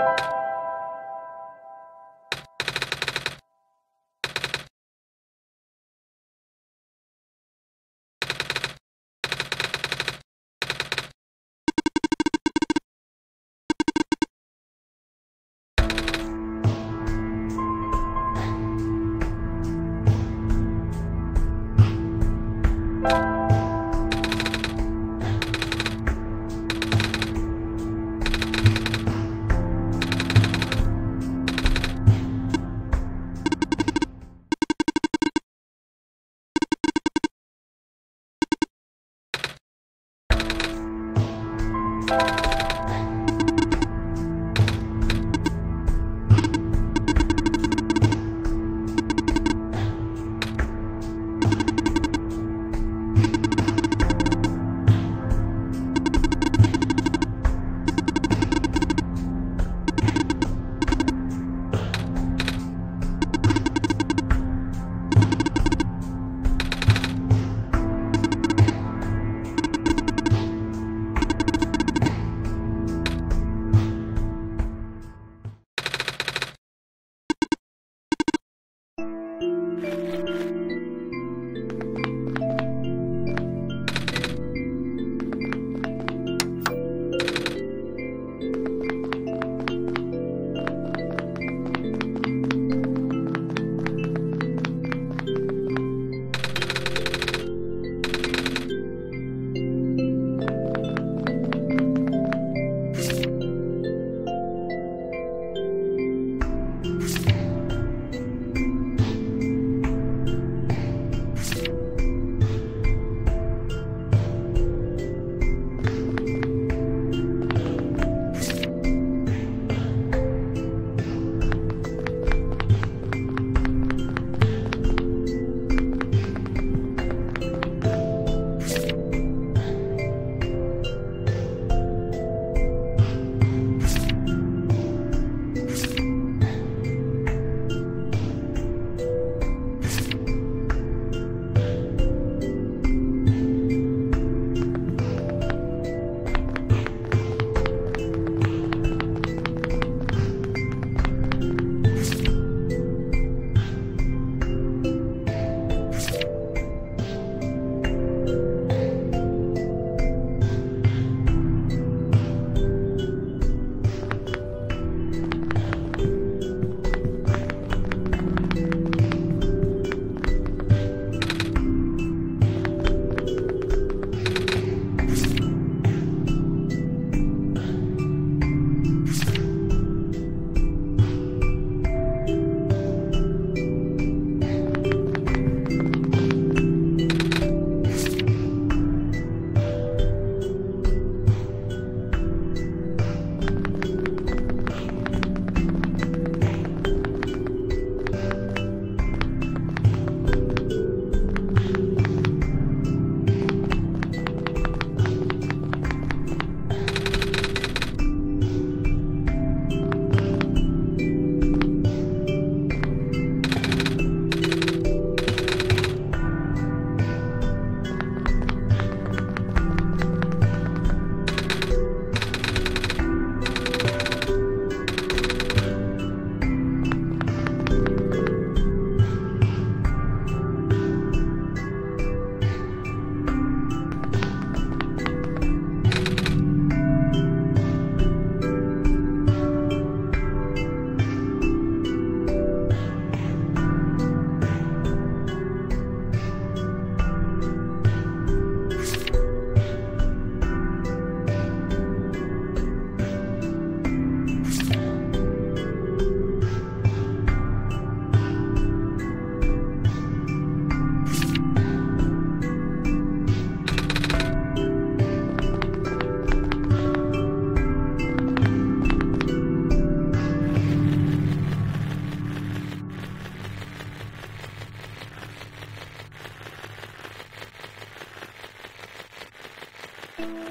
you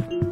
you